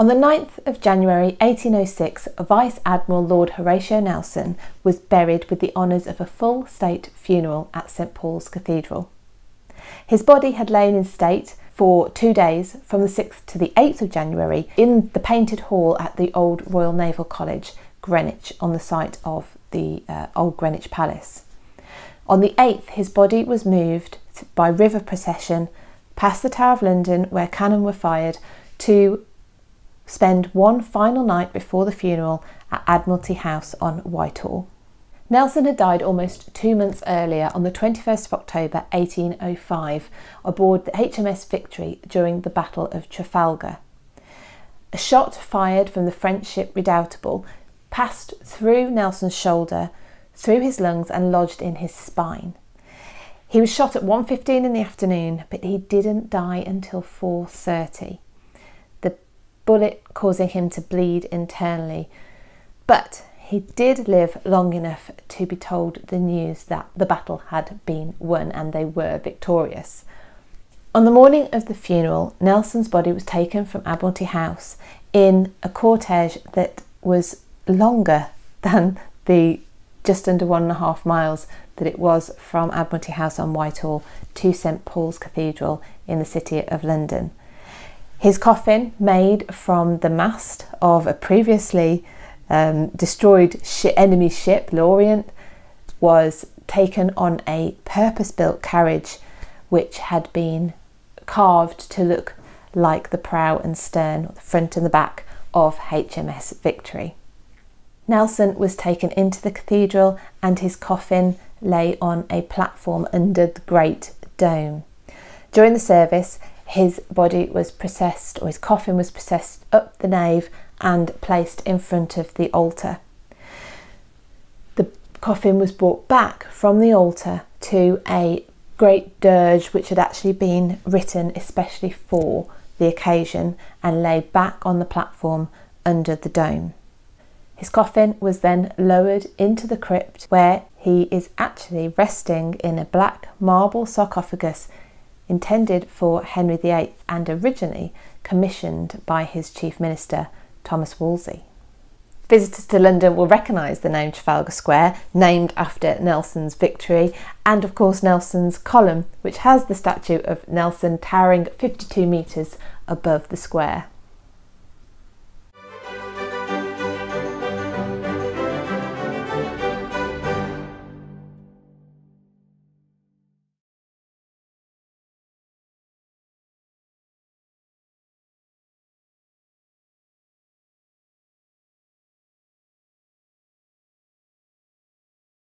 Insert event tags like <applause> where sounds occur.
On the 9th of January 1806, Vice Admiral Lord Horatio Nelson was buried with the honours of a full state funeral at St Paul's Cathedral. His body had lain in state for two days from the 6th to the 8th of January in the painted hall at the Old Royal Naval College, Greenwich, on the site of the uh, Old Greenwich Palace. On the 8th, his body was moved by river procession past the Tower of London, where cannon were fired, to spend one final night before the funeral at Admiralty House on Whitehall. Nelson had died almost two months earlier on the 21st of October 1805 aboard the HMS Victory during the Battle of Trafalgar. A shot fired from the French ship Redoutable passed through Nelson's shoulder, through his lungs and lodged in his spine. He was shot at 1:15 in the afternoon, but he didn't die until 4:30 bullet causing him to bleed internally. But he did live long enough to be told the news that the battle had been won and they were victorious. On the morning of the funeral, Nelson's body was taken from Admiralty House in a cortege that was longer <laughs> than the just under one and a half miles that it was from Admiralty House on Whitehall to St Paul's Cathedral in the city of London. His coffin, made from the mast of a previously um, destroyed enemy ship, L'Orient, was taken on a purpose built carriage which had been carved to look like the prow and stern, or the front and the back of HMS Victory. Nelson was taken into the cathedral and his coffin lay on a platform under the Great Dome. During the service, his body was processed, or his coffin was processed up the nave and placed in front of the altar. The coffin was brought back from the altar to a great dirge which had actually been written especially for the occasion and laid back on the platform under the dome. His coffin was then lowered into the crypt where he is actually resting in a black marble sarcophagus intended for Henry VIII and originally commissioned by his chief minister, Thomas Wolsey. Visitors to London will recognise the name Trafalgar Square, named after Nelson's victory, and of course Nelson's column, which has the statue of Nelson towering 52 metres above the square.